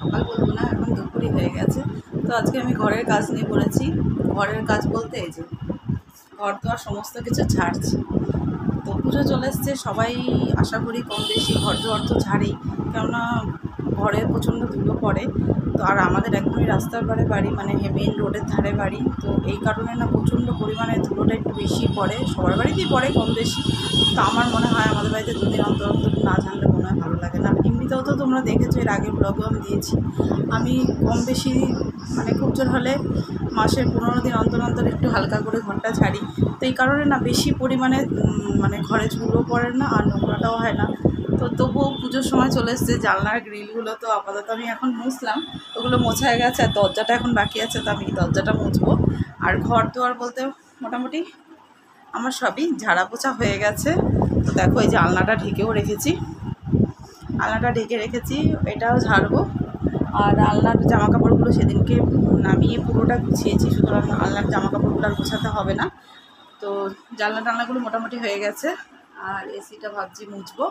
সকাল বলব না, এখন দুপুরই হয়ে গেছে। তো আজকে আমি ঘরের কাজ নিয়ে পড়েছি। ঘরের কাজ বলতে এই যে ঘর দোয়ার সমস্ত কিছু ছাড়ছি তো পুজো চলে এসছে, সবাই আশা করি কম বেশি ঘর দোয়ার তো ছাড়েই কেননা ঘরে প্রচণ্ড ধুলো পড়ে। তো আর আমাদের একদমই রাস্তার পাড়ে বাড়ি মানে মেন রোডের ধারে বাড়ি। তো এই কারণে না প্রচণ্ড পরিমাণে ধুলোটা একটু বেশি পড়ে। সবার বাড়িতেই পড়ে কম বেশি। তো আমার মনে হয় আমাদের বাড়িতে দুদিন অন্তর অন্তর না জানলে মনে হয় ভালো লাগে না এমনিতেও তো তোমরা দেখেছ, এর আগের ব্লগও আমি দিয়েছি। আমি কম বেশি মানে খুব জোর হলে মাসের পনেরো দিন অন্তর অন্তর একটু হালকা করে ঘরটা ছাড়ি। তো এই কারণে না, বেশি পরিমাণে মানে ঘরে ঝুলো পড়ে না আর নোংরাটাও হয় না। তো তবুও পুজোর সময় চলে এসছে জানলার গ্রিলগুলো। তো আপাতত আমি এখন মুছলাম। ওগুলো মোছা হয়ে গেছে আর দরজাটা এখন বাকি আছে, তো আমি দরজাটা মুছবো। আর ঘর দুয়ার বলতে মোটামুটি আমার সবই ঝাড়া পোছা হয়ে গেছে। তো দেখো, এই জানলাটা ঢেকেও রেখেছি। আলনাটা ঢেকে রেখেছি, এটাও ঝাড়বো। আর আলনার জামা কাপড়গুলো সেদিনকে নামিয়ে পুরোটা গুছিয়েছি, সুতরাং আলনার জামা কাপড়গুলো আর গোছাতে হবে না। তো জানলা টালনাগুলো মোটামুটি হয়ে গেছে, আর এসিটা ভাবছি মুছবো,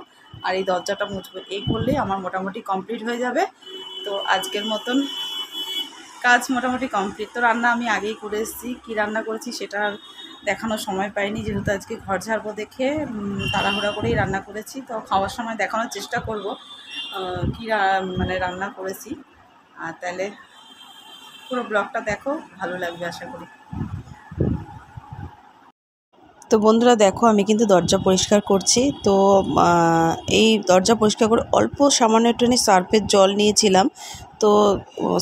আর এই দরজাটা মুছবো। এই করলেই আমার মোটামুটি কমপ্লিট হয়ে যাবে। তো আজকের মতন কাজ মোটামুটি কমপ্লিট। তো রান্না আমি আগেই করে এসেছি, কী রান্না করেছি সেটা দেখানোর সময় পাইনি, যেহেতু আজকে ঘর ঝাড়বো দেখে তাড়াহুড়া করেই রান্না করেছি। তো খাওয়ার সময় দেখানোর চেষ্টা করব কী মানে রান্না করেছি। আর তাহলে পুরো ব্লগটা দেখো, ভালো লাগবে আশা করি। তো বন্ধুরা দেখো, আমি কিন্তু দরজা পরিষ্কার করছি। তো এই দরজা পরিষ্কার করে অল্প সামান্য একটুখানি সার্ফের জল নিয়েছিলাম। তো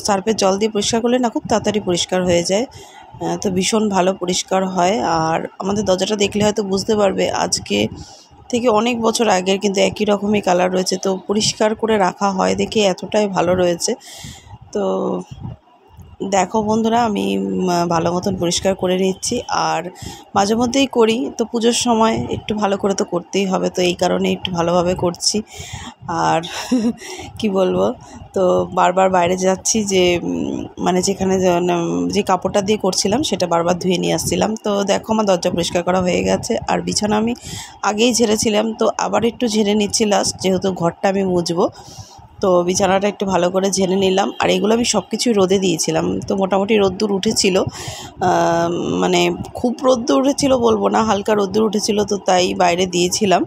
সার্ফের জল দিয়ে পরিষ্কার করলে না খুব তাড়াতাড়ি পরিষ্কার হয়ে যায়। তো ভীষণ ভালো পরিষ্কার হয়। আর আমাদের দরজাটা দেখলে হয়তো বুঝতে পারবে, আজকে থেকে অনেক বছর আগের কিন্তু একই রকমই কালার রয়েছে। তো পরিষ্কার করে রাখা হয় দেখে এতটাই ভালো রয়েছে। তো দেখো বন্ধুরা, আমি ভালো মতন পরিষ্কার করে নিচ্ছি। আর মাঝে মধ্যেই করি, তো পুজোর সময় একটু ভালো করে তো করতেই হবে, তো এই কারণে একটু ভালোভাবে করছি। আর কি বলব, তো বারবার বাইরে যাচ্ছি যে মানে যেখানে যে- কাপড়টা দিয়ে করছিলাম, সেটা বারবার ধুয়ে নিয়ে আসছিলাম। তো দেখো আমার দরজা পরিষ্কার করা হয়ে গেছে, আর বিছানা আমি আগেই ঝেড়েছিলাম, তো আবার একটু ঝেড়ে নিচ্ছি লাস্ট যেহেতু ঘরটা আমি মুছবো। তো বিছানাটা একটু ভালো করে ঝেড়ে নিলাম। আর এগুলো আমি সব কিছুই রোদে দিয়েছিলাম। তো মোটামুটি রোদ্দুর উঠেছিল। মানে খুব রোদ্দুর উঠেছিল বলব না, হালকা রোদ্দুর উঠেছিল তো তাই বাইরে দিয়েছিলাম।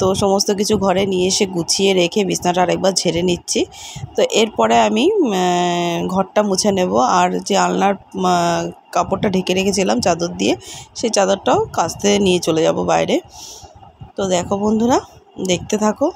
তো সমস্ত কিছু ঘরে নিয়ে এসে গুছিয়ে রেখে বিছনাটা আরেকবার ঝেড়ে নিচ্ছি। তো এরপরে আমি ঘরটা মুছে নেব। আর যে আলনার কাপড়টা ঢেকে রেখেছিলাম চাদর দিয়ে, সেই চাদরটাও কাচতে নিয়ে চলে যাব বাইরে। তো দেখো বন্ধুরা, দেখতে থাকো।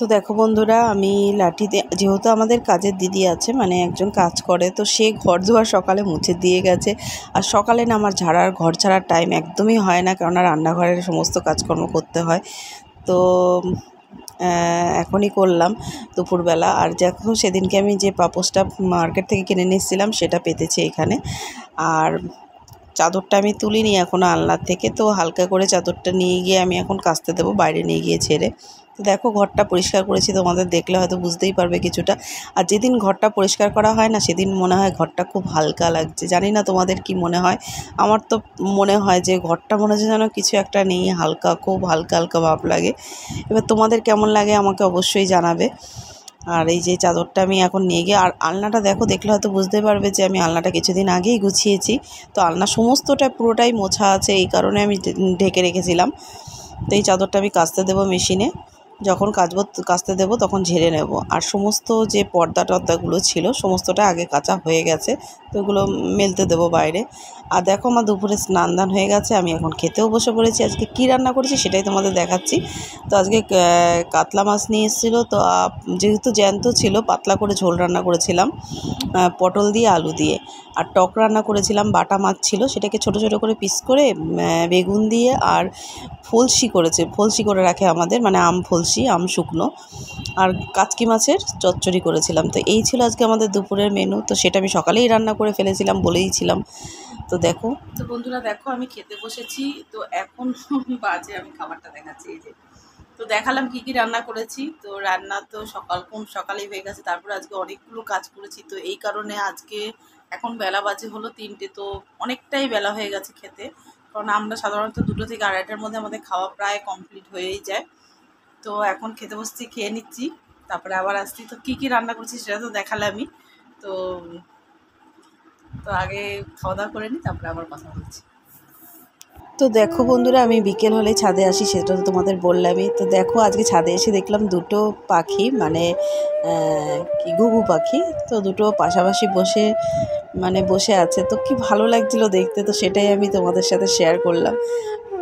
তো দেখো বন্ধুরা, আমি লাঠিতে যেহেতু আমাদের কাজের দিদি আছে মানে একজন কাজ করে, তো সে ঘর ধোয়া সকালে মুছে দিয়ে গেছে। আর সকালে না আমার ঝাড়ার, ঘর ছাড়ার টাইম একদমই হয় না, কেননা রান্নাঘরের সমস্ত কাজকর্ম করতে হয়। তো এখনই করলাম দুপুরবেলা। আর দেখো, সেদিনকে আমি যে পাপোসটা মার্কেট থেকে কিনে নিয়েছিলাম সেটা পেতেছি এখানে। আর চাদরটা আমি তুলিনি এখনও আলনার থেকে, তো হালকা করে চাদরটা নিয়ে গিয়ে আমি এখন কাচতে দেবো, বাইরে নিয়ে গিয়ে ছেড়ে। দেখো, ঘরটা পরিষ্কার করেছি, তোমাদের দেখলে হয়তো বুঝতেই পারবে কিছুটা। আর যেদিন ঘরটা পরিষ্কার করা হয় না, সেদিন মনে হয় ঘরটা খুব হালকা লাগছে। জানি না তোমাদের কি মনে হয়। আমার তো মনে হয় যে ঘরটা মনে হচ্ছে যেন কিছু একটা নেই, হালকা, খুব হালকা হালকা ভাব লাগে। এবার তোমাদের কেমন লাগে আমাকে অবশ্যই জানাবে। আর এই যে চাদরটা আমি এখন নিয়ে গিয়ে, আর আলনাটা দেখো, দেখলে হয়তো বুঝতে পারবে যে আমি আলনাটা কিছুদিন আগেই গুছিয়েছি। তো আলনা সমস্তটা পুরোটাই মোছা আছে, এই কারণে আমি ঢেকে রেখেছিলাম। তো এই চাদরটা আমি কাচতে দেবো মেশিনে। যখন কাচবো, কাচতে দেবো তখন ঝেড়ে নেব। আর সমস্ত যে পর্দা টর্দাগুলো ছিল, সমস্তটা আগে কাঁচা হয়ে গেছে, তো ওগুলো মেলতে দেবো বাইরে। আর দেখো আমার দুপুরে স্নান দান হয়ে গেছে, আমি এখন খেতেও বসে পড়েছি। আজকে কী রান্না করেছি সেটাই তোমাদের দেখাচ্ছি। তো আজকে কাতলা মাছ নিয়ে এসেছিল। তো যেহেতু জ্যান্ত ছিল, পাতলা করে ঝোল রান্না করেছিলাম পটল দিয়ে, আলু দিয়ে। আর টক রান্না করেছিলাম, বাটা মাছ ছিল, সেটাকে ছোট ছোট করে পিস করে বেগুন দিয়ে আর ফলসি করেছে। ফলসি করে রাখে আমাদের মানে আম ফলসি কষি আম শুকনো আর কাচকি মাছের চচ্চড়ি করেছিলাম। তো এই ছিল আজকে আমাদের দুপুরের মেনু তো সেটা আমি সকালেই রান্না করে ফেলেছিলাম বলেইছিলাম তো দেখো। তো বন্ধুরা দেখো, আমি খেতে বসেছি। তো এখন বাজে, আমি খাবারটা দেখাচ্ছি এই যে। তো দেখালাম কি কি রান্না করেছি। তো রান্না তো সকাল কোন সকালেই হয়ে গেছে। তারপরে আজকে অনেকগুলো কাজ করেছি। তো এই কারণে আজকে এখন বেলা বাজে হলো তিনটে। তো অনেকটাই বেলা হয়ে গেছে খেতে। কারণ আমরা সাধারণত দুটো থেকে আড়াইটার মধ্যে আমাদের খাওয়া প্রায় কমপ্লিট হয়েই যায়। তো এখন খেতে বসছি খেয়ে নিচ্ছি। তারপরে আবার আসছি। তো কী কী রান্না করছি সেটা তো দেখালে আমি। তো তো আগে খাওয়া দাওয়া করে নিই তারপরে আবার কথা বলছি। তো দেখো বন্ধুরা, আমি বিকেল হলে ছাদে আসি, সেটা তো তোমাদের বললামই। তো দেখো, আজকে ছাদে এসে দেখলাম দুটো পাখি মানে কি ঘুঘু পাখি। তো দুটো পাশাপাশি বসে মানে বসে আছে। তো কি ভালো লাগছিল দেখতে, তো সেটাই আমি তোমাদের সাথে শেয়ার করলাম।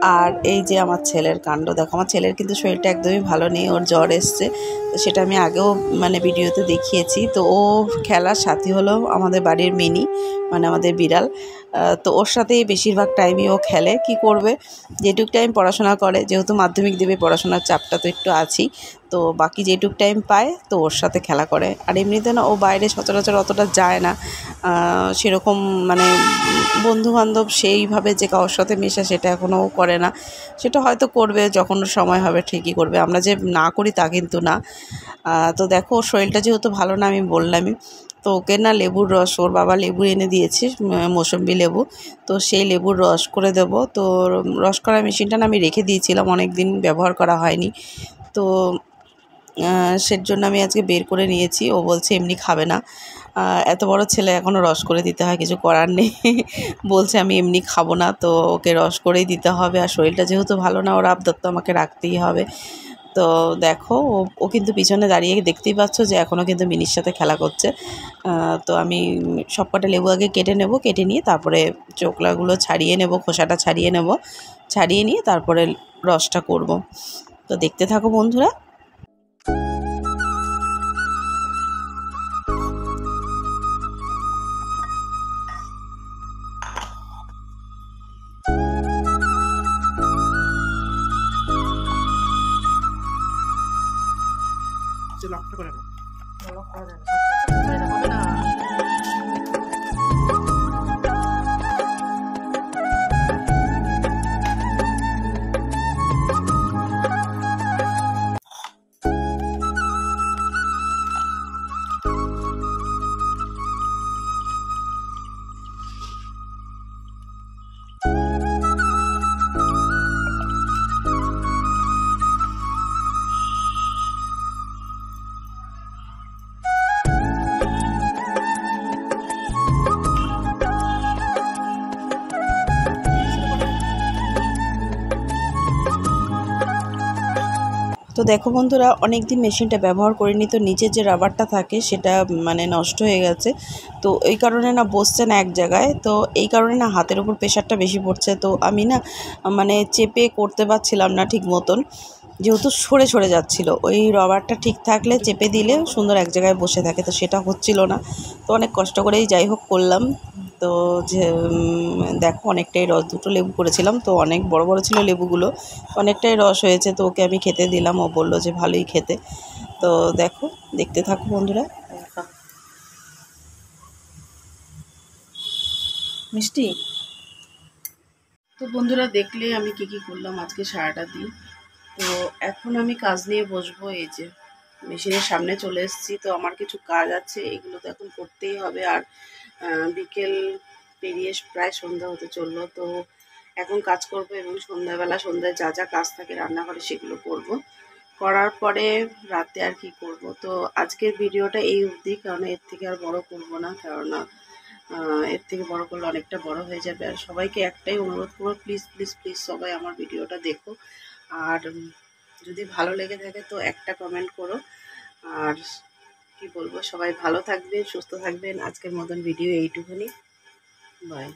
আর এই যে আমার ছেলের কাণ্ড, দেখো আমার ছেলের কিন্তু শরীরটা একদমই ভালো নেই, ওর জ্বর এসছে। তো সেটা আমি আগেও মানে ভিডিওতে দেখিয়েছি। তো ও খেলার সাথী হলো আমাদের বাড়ির মিনি মানে আমাদের বিড়াল। তো ওর সাথেই বেশিরভাগ টাইমই ও খেলে, কি করবে? যেটুক টাইম পড়াশোনা করে, যেহেতু মাধ্যমিক দেবে, পড়াশোনার চাপটা তো একটু আছেই, তো বাকি যেটুক টাইম পায়, তো ওর সাথে খেলা করে। আর এমনিতে না, ও বাইরে সচরাচর অতটা যায় না। সেরকম মানে বন্ধুবান্ধব সেইভাবে যে কারোর সাথে মেশা, সেটা এখনও করে না। সেটা হয়তো করবে, যখন সময় হবে ঠিকই করবে। আমরা যে না করি তা কিন্তু না। তো দেখো শরীরটা যেহেতু ভালো না, আমি বললামই। তো ওকে না লেবুর রস, ওর বাবা লেবু এনে দিয়েছে মৌসম্বি লেবু। তো সেই লেবুর রস করে দেব। তো রস করার মেশিনটা না আমি রেখে দিয়েছিলাম অনেক দিন ব্যবহার করা হয়নি। তো সের জন্য আমি আজকে বের করে নিয়েছি। ও বলছে, এমনি খাবে না। এত বড় ছেলে এখনও রস করে দিতে হয়, কিছু করার নেই। বলছে, আমি এমনি খাব না। তো ওকে রস করেই দিতে হবে। আর শরীরটা যেহেতু ভালো না, ওর আবদার তো আমাকে রাখতেই হবে। তো দেখো, ও কিন্তু পিছনে দাঁড়িয়ে দেখতেই পাচ্ছ যে এখনও কিন্তু মিনির সাথে খেলা করছে। তো আমি সব কটা লেবু আগে কেটে নেব, কেটে নিয়ে তারপরে চোকলাগুলো ছাড়িয়ে নেব, খোসাটা ছাড়িয়ে নেব, ছাড়িয়ে নিয়ে তারপরে রসটা করব। তো দেখতে থাকো বন্ধুরা। লকটা করে লক করা যাবে হবে তো দেখো বন্ধুরা অনেক দিন মেশিনটা ব্যবহার করিনি, তো নিচের যে রাবারটা থাকে সেটা মানে নষ্ট হয়ে গেছে। তো এই কারণে না বসছে না এক জায়গায়, তো এই কারণে না হাতের উপর প্রেশারটা বেশি পড়ছে। তো আমি না মানে চেপে করতে পারছিলাম না ঠিক মতন, যেহেতু সরে সরে যাচ্ছিল। ওই রবারটা ঠিক থাকলে চেপে দিলে সুন্দর এক জায়গায় বসে থাকে, তো সেটা হচ্ছিল না। তো অনেক কষ্ট করেই যাই হোক করলাম। তো যে দেখো অনেকটাই রস দুটো লেবু করেছিলাম, তো অনেক বড় বড় ছিল লেবুগুলো, অনেকটাই রস হয়েছে, তো ওকে আমি খেতে দিলাম, ও বলল যে ভালোই খেতে। তো দেখো, দেখতে থাকো বন্ধুরা। মিষ্টি? তো বন্ধুরা, দেখলে আমি কি কি করলাম আজকে সারাটা দিন। তো এখন আমি কাজ নিয়ে বসবো, এই যে। মেশিনের সামনে চলে এসেছি, তো আমার কিছু কাজ আছে, এগুলো তো এখন করতেই হবে। আর বিকেল পেরিয়ে প্রায় সন্ধ্যা হতে চলল, তো এখন কাজ করব এবং সন্ধ্যাবেলা সন্ধ্যায় যা যা কাজ থাকে রান্নাঘরে সেগুলো করব। করার পরে রাতে আর কি করব? তো আজকের ভিডিওটা এই অবধি, কারণ এর থেকে আর বড় করব না, কেননা এর থেকে বড় করলে অনেকটা বড় হয়ে যাবে। আর সবাইকে একটাই অনুরোধ করব প্লিজ প্লিজ প্লিজ সবাই আমার ভিডিওটা দেখো। আর যদি ভালো লেগে থাকে তো একটা কমেন্ট করো। আর কি বলব, সবাই ভালো থাকবেন, সুস্থ থাকবেন। আজকের মতন ভিডিও এইটুকুনি। বাই